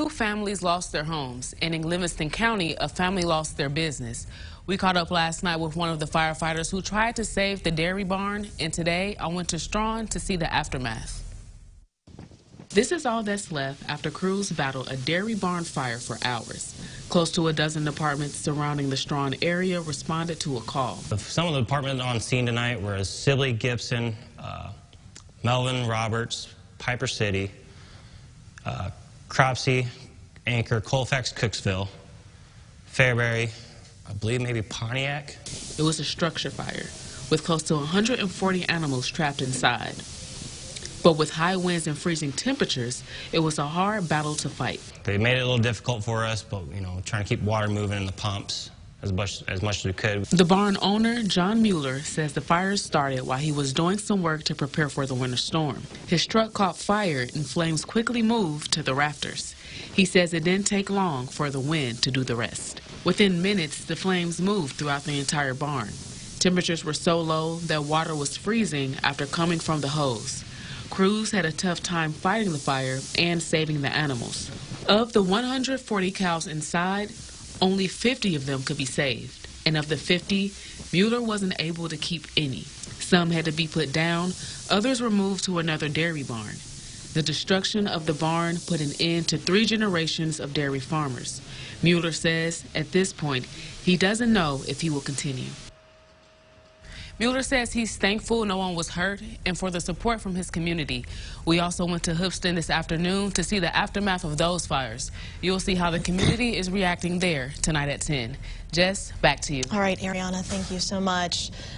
Two families lost their homes, and in Livingston County, a family lost their business. We caught up last night with one of the firefighters who tried to save the dairy barn, and today I went to Strawn to see the aftermath. This is all that's left after crews battled a dairy barn fire for hours. Close to a dozen departments surrounding the Strawn area responded to a call. Some of the departments on scene tonight were Sibley, Gibson, uh, Melvin, Roberts, Piper City, uh, Cropsey, Anchor, Colfax, Cooksville, Fairbury, I believe maybe Pontiac. It was a structure fire with close to 140 animals trapped inside. But with high winds and freezing temperatures, it was a hard battle to fight. They made it a little difficult for us, but you know, trying to keep water moving in the pumps as much as much as we could. The barn owner, John Mueller, says the fire started while he was doing some work to prepare for the winter storm. His truck caught fire and flames quickly moved to the rafters. He says it didn't take long for the wind to do the rest. Within minutes, the flames moved throughout the entire barn. Temperatures were so low that water was freezing after coming from the hose. Crews had a tough time fighting the fire and saving the animals. Of the 140 cows inside, only 50 of them could be saved. And of the 50, Mueller wasn't able to keep any. Some had to be put down, others were moved to another dairy barn. The destruction of the barn put an end to three generations of dairy farmers. Mueller says at this point he doesn't know if he will continue. Mueller says he's thankful no one was hurt and for the support from his community. We also went to Hoopeston this afternoon to see the aftermath of those fires. You'll see how the community is reacting there tonight at 10. Jess, back to you. All right, Ariana, thank you so much.